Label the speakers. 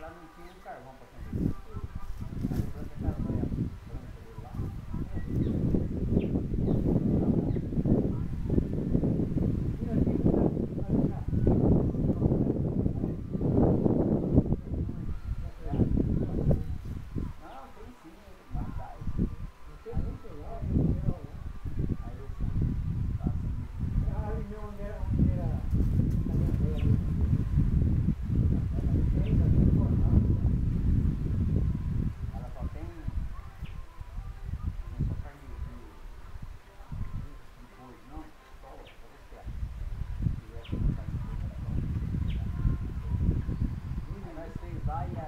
Speaker 1: lá não tinha carvão para acender. vaya